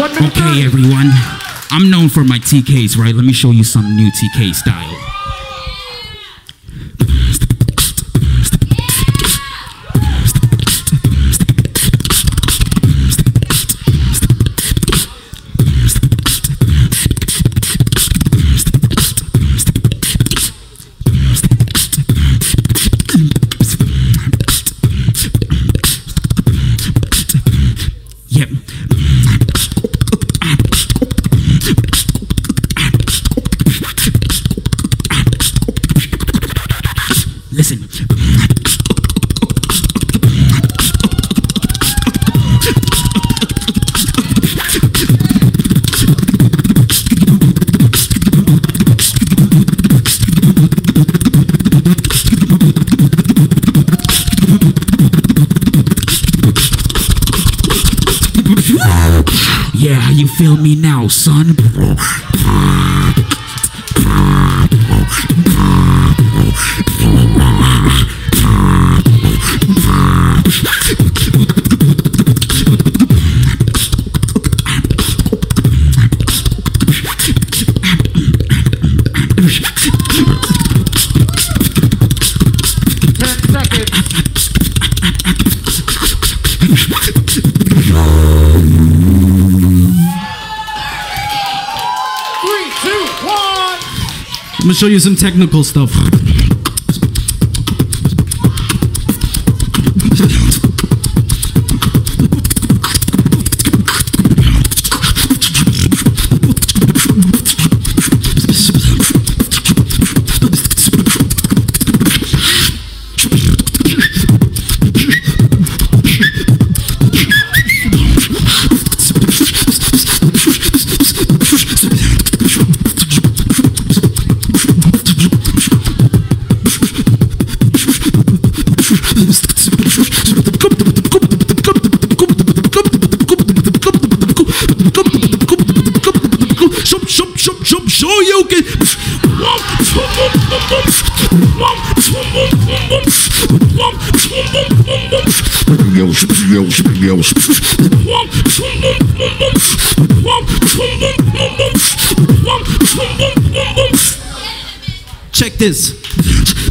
Okay, everyone. I'm known for my TKs, right? Let me show you some new TK style. Yeah, you feel me now, son? I'm gonna show you some technical stuff. You. Check this.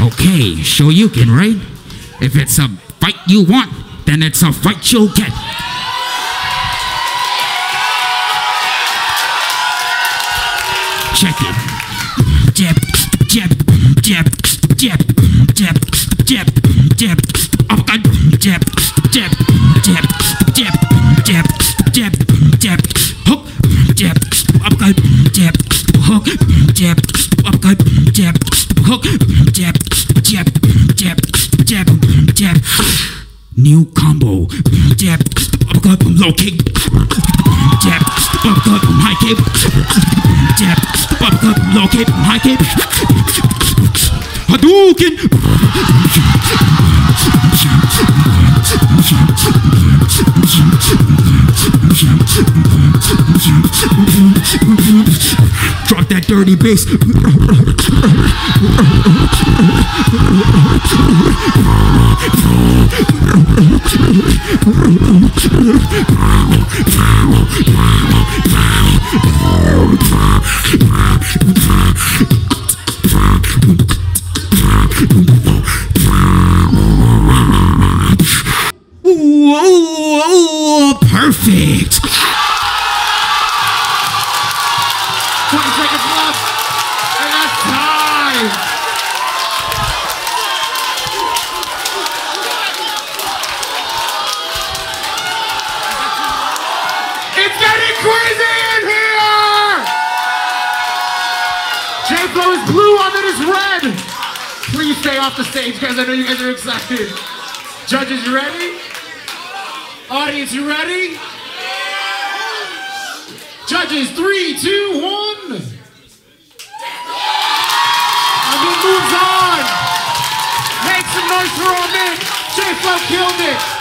Okay, Shoryuken, right? If it's a fight you want, then it's a fight you'll get. Check it. Jab, jab, jab, jab, jab, jab, jab, uppercut, jab, jab, jab, jab, jab, jab, jab, hook, jab, uppercut, jab, hook, jab, uppercut, jab, New combo. Jab. From low kick. Jab. Uppercut from high kick. Jab. Uppercut from low kick high kick. Hadouken. Drop that dirty bass. Whoa, perfect. Blue, Amit is red. Please stay off the stage, guys. I know you guys are excited. Judges, you ready? Audience, you ready? Judges, three, two, one. Amit moves on. Make some noise for Amit. J-Flo killed it.